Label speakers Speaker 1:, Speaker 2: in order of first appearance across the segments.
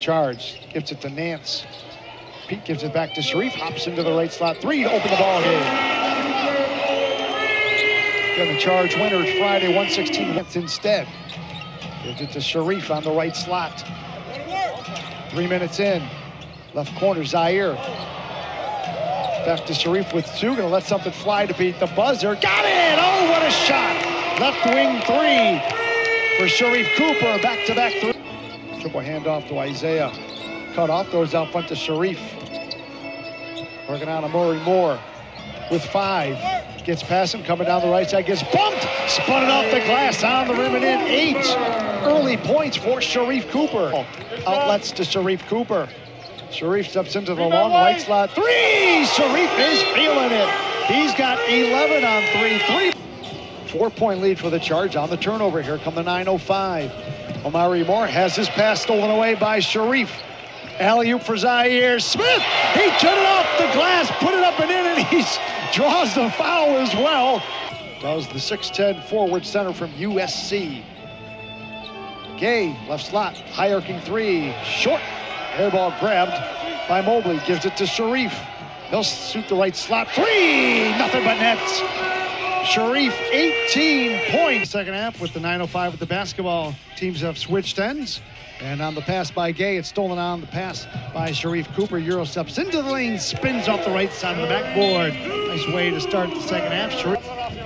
Speaker 1: Charge, gives it to Nance. Pete gives it back to Sharife, hops into the right slot three to open the ball game. Again, the charge winner Friday, 116 hits instead. Gives it to Sharife on the right slot. Three minutes in. Left corner, Zaire. Back to Sharife with two. Gonna let something fly to beat the buzzer. Got it! Oh, what a shot! Left wing three for Sharife Cooper. Back to back three. Triple handoff to Isaiah. Cut off, throws out front to Sharife. Working on Omari Moore with five. Gets past him, coming down the right side, gets bumped, spun it off the glass, on the rim and in. Eight early points for Sharife Cooper. Outlets to Sharife Cooper. Sharife steps into the long right slot. Three! Sharife is feeling it. He's got 11 on three. Three. Four-point lead for the Charge on the turnover. Here come the 905. Omari Moore has his pass stolen away by Sharife. Alley-oop for Zaire Smith. He took it off the glass, put it up and in, and he draws the foul as well. Does the 6'10 forward center from USC. Gay, left slot, high arcing three, short. Air ball grabbed by Mobley, gives it to Sharife. He'll shoot the right slot, three, nothing but nets. Sharife, 18 points. Second half with the 905 with the basketball. Teams have switched ends. And on the pass by Gay, it's stolen on the pass by Sharife Cooper. Euro steps into the lane, spins off the right side of the backboard. Nice way to start the second half. Sharife,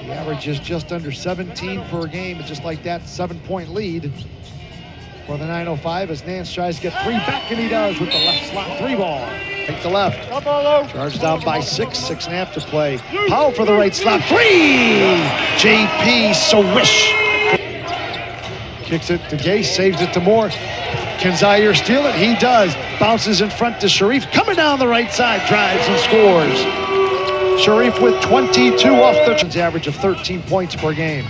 Speaker 1: the average is just under 17 per game. It's just like that seven-point lead for the 905 as Nance tries to get three back, and he does with the left slot three ball. Take the left. Charge down by six, six and a half to play. Powell for the right slot. Three! JP Swish. Kicks it to Gay, saves it to Moore. Can Zaire steal it? He does. Bounces in front to Sharife. Coming down the right side, drives and scores. Sharife with 22 off the average of 13 points per game.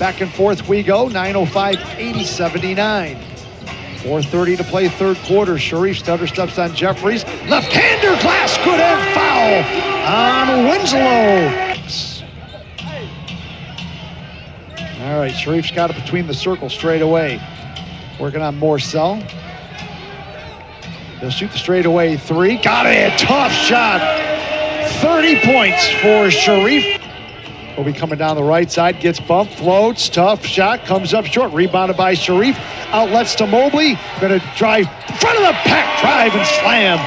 Speaker 1: Back and forth we go. 905, 80, 79. 4.30 to play third quarter. Sharife stutter steps on Jeffries. Left-hander glass, good and foul on Winslow. All right, Sharife's got it between the circle straight away. Working on Morcell. He'll shoot the straightaway three. Got it, tough shot. 30 points for Sharife. Will be coming down the right side, gets bumped, floats, tough shot, comes up short, rebounded by Sharife. Outlets to Mobley, gonna drive front of the pack, drive and slam.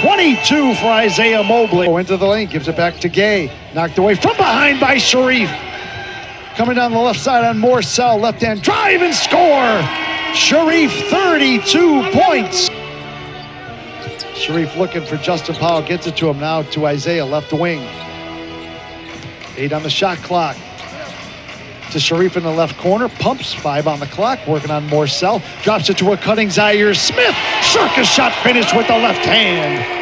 Speaker 1: 22 for Isaiah Mobley. Go into the lane, gives it back to Gay. Knocked away from behind by Sharife. Coming down the left side on Morcell, left hand drive and score. Sharife 32 points. Sharife looking for Justin Powell, gets it to him now to Isaiah, left wing. Eight on the shot clock. To Sharife in the left corner, pumps five on the clock, working on Morcell, drops it to a cutting Zaire Smith. Circus shot finished with the left hand.